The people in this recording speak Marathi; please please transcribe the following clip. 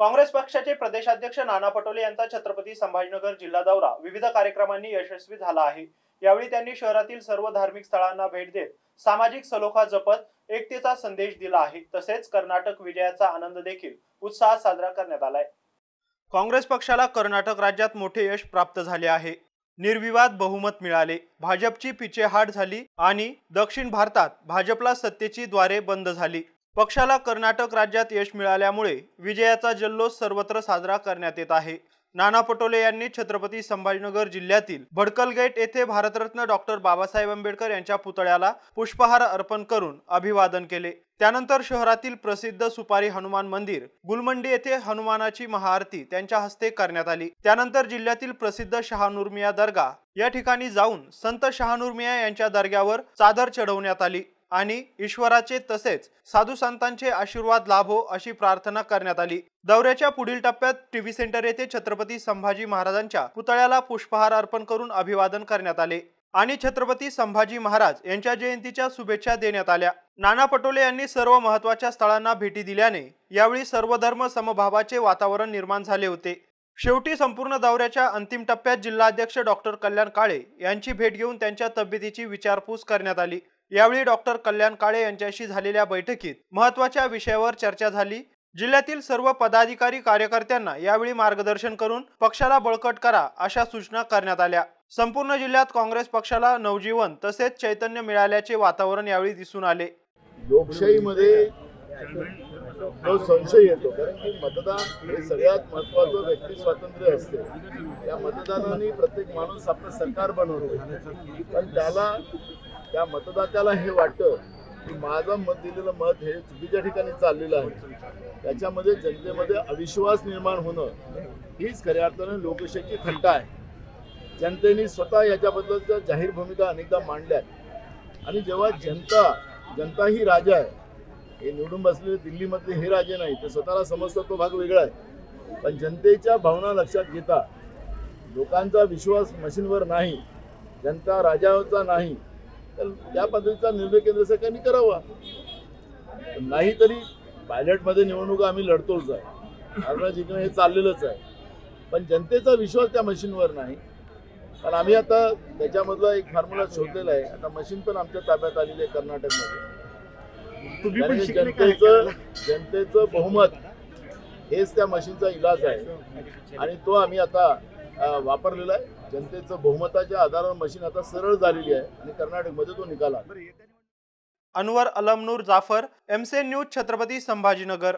काँग्रेस पक्षाचे प्रदेशाध्यक्ष नाना पटोले यांचा छत्रपती संभाजीनगर जिल्हा दौरा विविध कार्यक्रमांनी यशस्वी झाला आहे. यावेळी त्यांनी शहरातील सर्व धार्मिक स्थळांना भेट देत सामाजिक सलोखा जपत एकतेचा संदेश दिला आहे. तसेच कर्नाटक विजयाचा आनंद देखील उत्साहात साजरा करण्यात आलाय. काँग्रेस पक्षाला कर्नाटक राज्यात मोठे यश प्राप्त झाले आहे. निर्विवाद बहुमत मिळाले. भाजपची पिछेहाट झाली आणि दक्षिण भारतात भाजपला सत्तेची द्वारे बंद झाली. पक्षाला कर्नाटक राज्यात यश मिळाल्यामुळे विजयाचा जल्लोष सर्वत्र साजरा करण्यात येत आहे. नाना पटोले यांनी छत्रपती संभाजीनगर जिल्ह्यातील भडकल गेट येथे भारतरत्न डॉक्टर बाबासाहेब आंबेडकर यांच्या पुतळ्याला पुष्पहार अर्पण करून अभिवादन केले. त्यानंतर शहरातील प्रसिद्ध सुपारी हनुमान मंदिर गुलमंडी येथे हनुमानाची महाआरती त्यांच्या हस्ते करण्यात आली. त्यानंतर जिल्ह्यातील प्रसिद्ध शहानूरमिया दर्गा या ठिकाणी जाऊन संत शहानूरमिया यांच्या दर्ग्यावर चादर चढवण्यात आली. आणि ईश्वराचे तसेच साधू संतांचे आशीर्वाद लाभो अशी प्रार्थना करण्यात आली. दौऱ्याच्या पुढील टप्प्यात टीव्ही सेंटर येथे छत्रपती संभाजी महाराजांच्या पुतळ्याला पुष्पहार अर्पण करून अभिवादन करण्यात आले आणि छत्रपती संभाजी महाराज यांच्या जयंतीच्या शुभेच्छा देण्यात आल्या. नाना पटोले यांनी सर्व महत्त्वाच्या स्थळांना भेटी दिल्याने यावेळी सर्वधर्म समभावाचे वातावरण निर्माण झाले होते. शेवटी संपूर्ण दौऱ्याच्या अंतिम टप्प्यात जिल्हाध्यक्ष डॉक्टर कल्याण काळे यांची भेट घेऊन त्यांच्या तब्येतीची विचारपूस करण्यात आली. यावेळी डॉक्टर कल्याण काळे यांच्याशी झालेल्या बैठकीत महत्त्वाच्या विषयावर चर्चा झाली. जिल्ह्यातील सर्व पदाधिकारी कार्यकर्त्यांना यावेळी मार्गदर्शन करून पक्षाला बळकट करा अशा सूचना करण्यात आल्या. संपूर्ण जिल्ह्यात काँग्रेस पक्षाला नवजीवन तसेच चैतन्य मिळाल्याचे वातावरण यावेळी दिसून आले. लोकशाहीमध्ये तो संशय येतो कारण की मतदान हे सगळ्यात महत्वाचं व्यक्ती स्वातंत्र्य असते. या मतदानाने प्रत्येक माणूस आपलं सरकार बनवतो. पण त्याला त्या मतदात्याला हे वाटतं की माझं मत दिलेलं मत हे चुकीच्या ठिकाणी चाललेलं आहे. त्याच्यामध्ये जनतेमध्ये अविश्वास निर्माण होणं हीच खऱ्या अर्थाने लोकशाहीची खंटा आहे. जनतेने स्वतः याच्याबद्दलच्या जाहीर भूमिका अनेकदा मांडल्या आणि जेव्हा जनता जनता ही राजा आहे हे निवडून बसलेले दिल्लीमधले हे राजे नाही ते स्वतःला समजतात तो भाग वेगळा आहे. पण जनतेच्या भावना लक्षात घेता लोकांचा विश्वास मशीनवर नाही जनता राजाचा नाही तर त्या पद्धतीचा निर्णय केंद्र सरकारने करावा. नाही तरी पायलटमध्ये निवडणुका आम्ही लढतोच आहे. हरणं जिंकणं हे चाललेलंच आहे. पण जनतेचा विश्वास त्या मशीनवर नाही. पण आम्ही आता त्याच्यामधला एक फॉर्म्युला शोधलेला आहे. आता मशीन पण आमच्या ताब्यात आलेली आहे कर्नाटकमध्ये. जनतेचं जनतेचं बहुमत हेच त्या मशीनचा इलाज आहे. आणि तो आम्ही आता वापरलेला आहे. जनतेचं बहुमताच्या आधारावर मशीन आता सरळ झालेली आहे आणि कर्नाटकमध्ये तो निकाल आला. अनवर अलमनूर जाफर एमसे न्यूज छत्रपती संभाजीनगर.